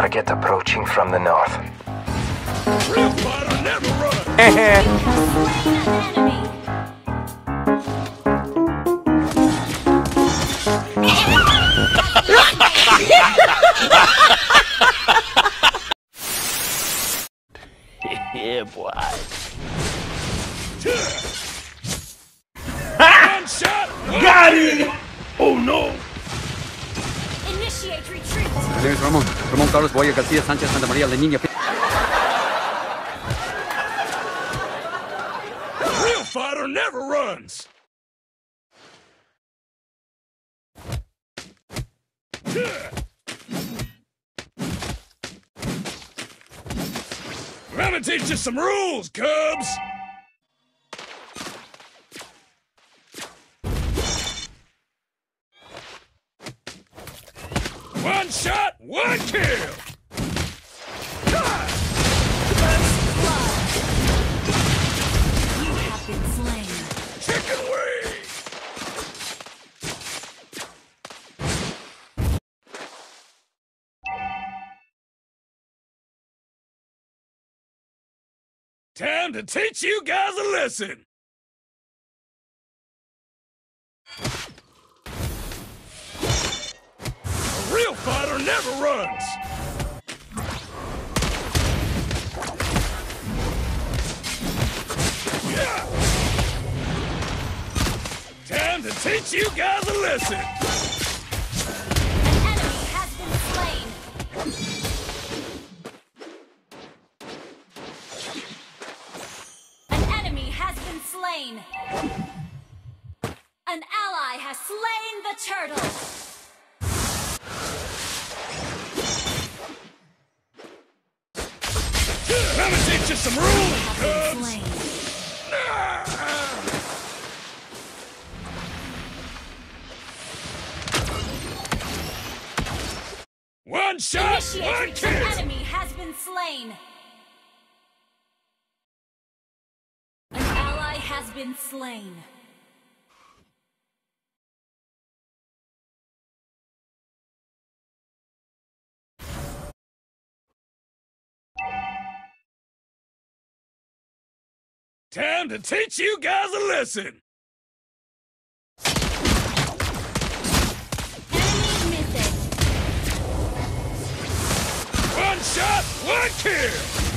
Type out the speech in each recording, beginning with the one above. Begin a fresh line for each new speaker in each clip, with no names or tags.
Target approaching from the north.
Yeah, boy.
Got it.
Ramón, Ramón Carlos Boya García Sánchez Santa María La Niña.
Real fighter never runs. I'm gonna teach you some rules, Cubs. Time to teach you guys a lesson. A real fighter never runs. Yeah. Time to teach you guys a lesson.
An ally has slain the turtle.
I'm gonna teach you some rules, Cubs. One shot,
Initiate
one kill.
enemy has been slain. Has been slain.
Time to teach you guys a lesson.
Enemy missing.
One shot, one kill.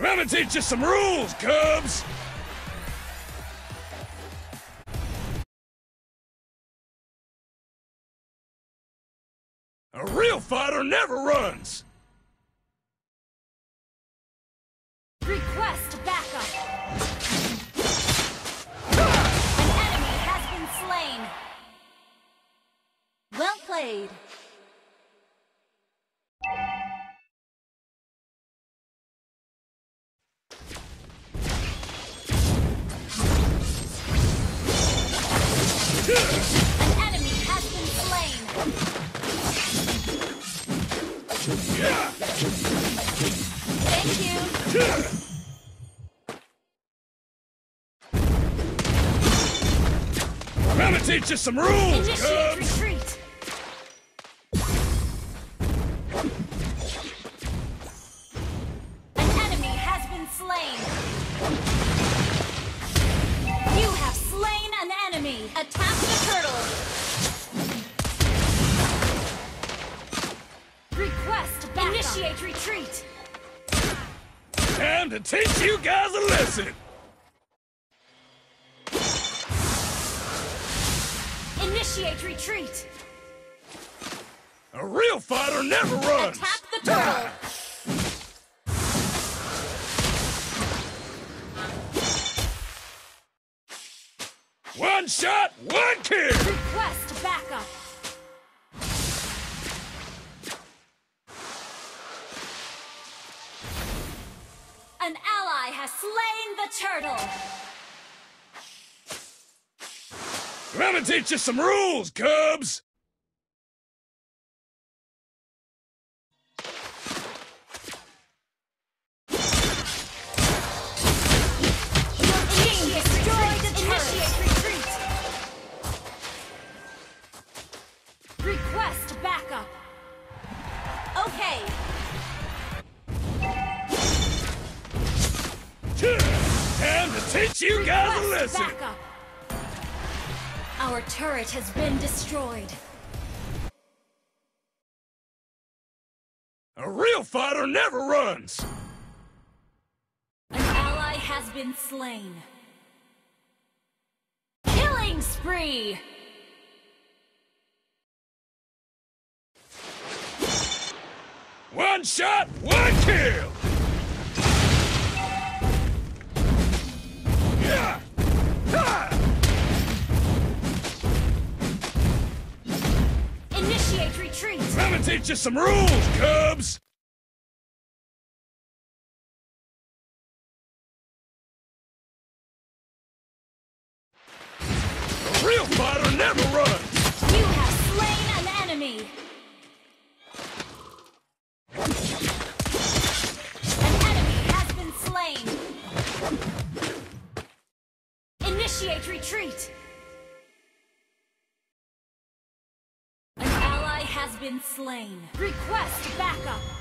I'm gonna teach you some rules, Cubs. A real fighter never runs.
Request backup. An enemy has been slain. Well played.
Teach you some rules,
Initiate retreat. An enemy has been slain. You have slain an enemy. Attack the turtle. Request backup. Initiate retreat.
Time to teach you guys a lesson.
Initiate retreat.
A real fighter never runs.
Attack the turtle.
One shot, one kill. I'm gonna teach you some rules, Cubs.
Turret has been destroyed.
A real fighter never runs.
An ally has been slain. Killing spree!
One shot, one kill. Teach you some rules, Cubs. A real fighter never runs.
Been slain. Request backup!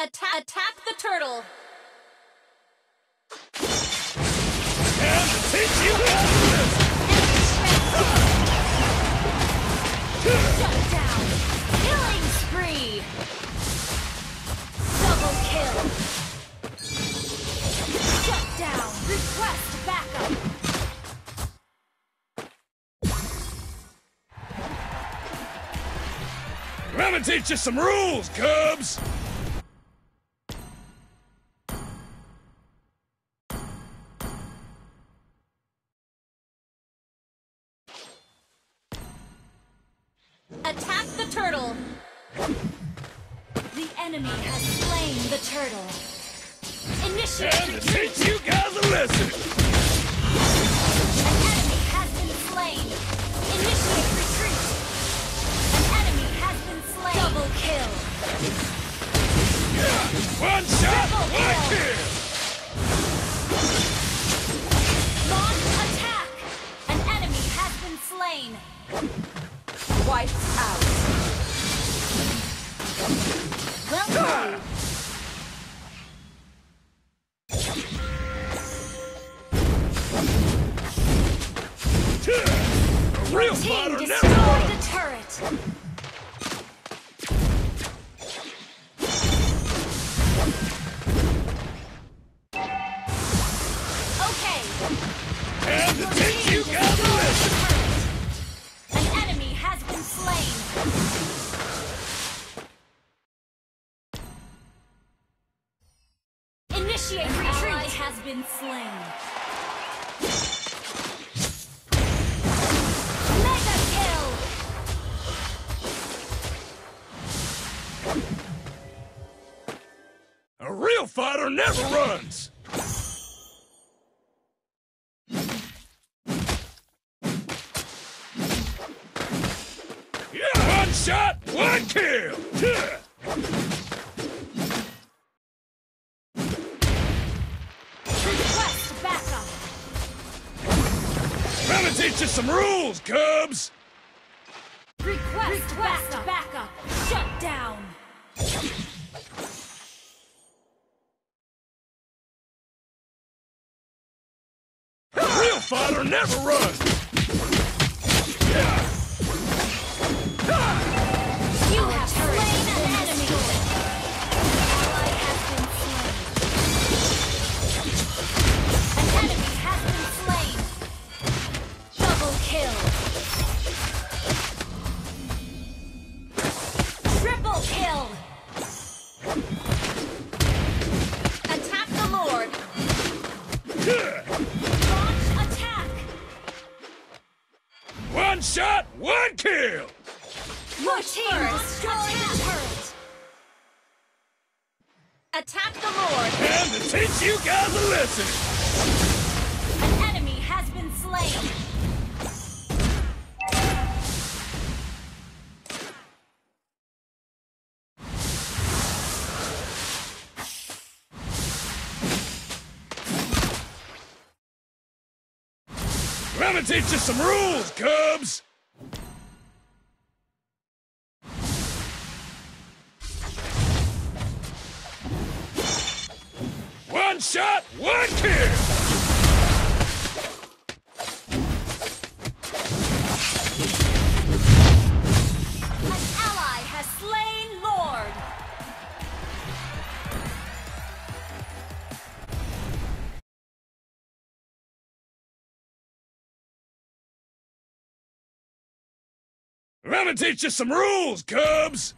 Atta- attack the turtle!
And to teach you how to listen.
Shut down! Killing spree! Double kill! Shut down! Request backup!
Let me teach you some rules, Cubs.
The enemy has slain the turtle. Initiate
And to
retreat!
teach you guys a lesson.
An enemy has been slain. Initiate retreat! An enemy has been slain. Double kill!
One shot, one
kill.
kill.
Initiate An enemy has been slain. Initiate retreat. Ally has been slain.
Real fighter never runs. Yeah. One shot, one kill. Yeah.
Request backup.
Let me teach you some rules, Cubs.
Request, backup. backup. Shut down.
Fighter never runs.
You have slain an enemy. Ally has been slain. An enemy has been slain. Double kill.
Kill.
Your team destroyed the turret. Attack the Lord.
And to teach you guys a lesson.
An enemy has been slain.
Let me teach you some rules, Cubs! One shot, one kill!
An ally has slain Lord.
Let me teach you some rules, Cubs!